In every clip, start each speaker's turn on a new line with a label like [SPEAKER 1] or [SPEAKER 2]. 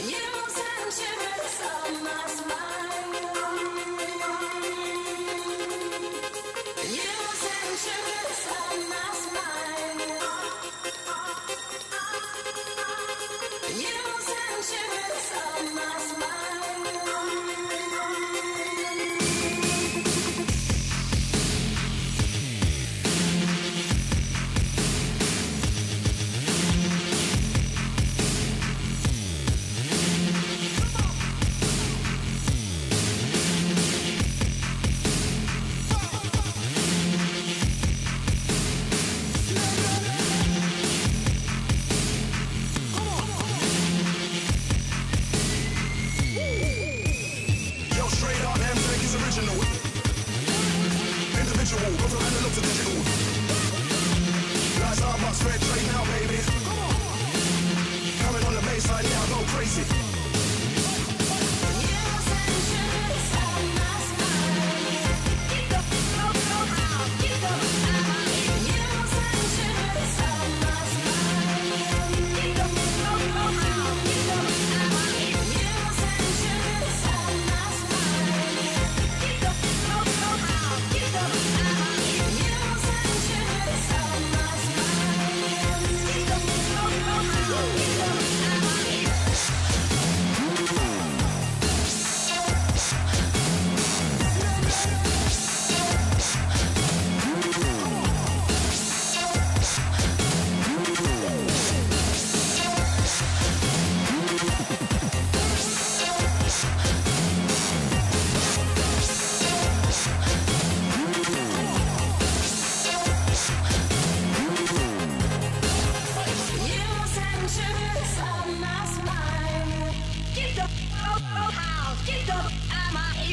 [SPEAKER 1] you. visual, go from analog to digital. Lights up, my red train now, baby. Coming on the baseline, yeah, I go crazy.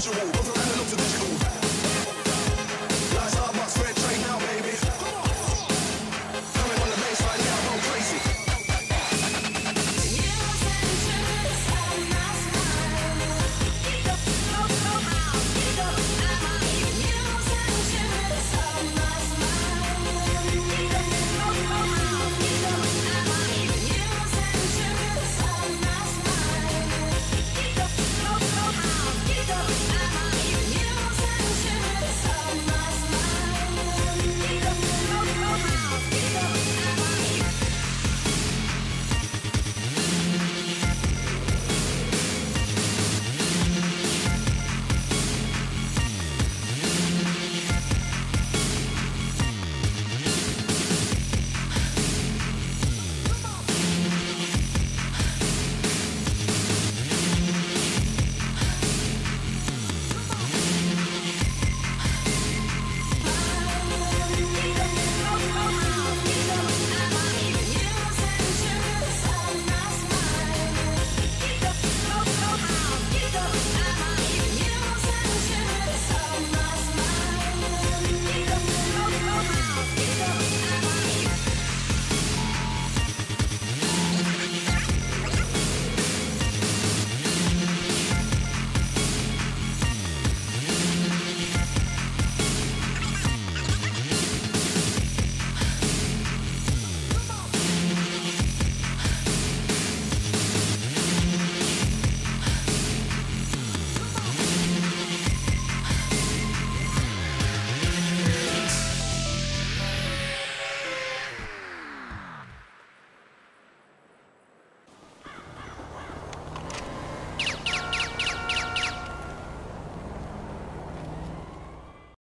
[SPEAKER 1] individual.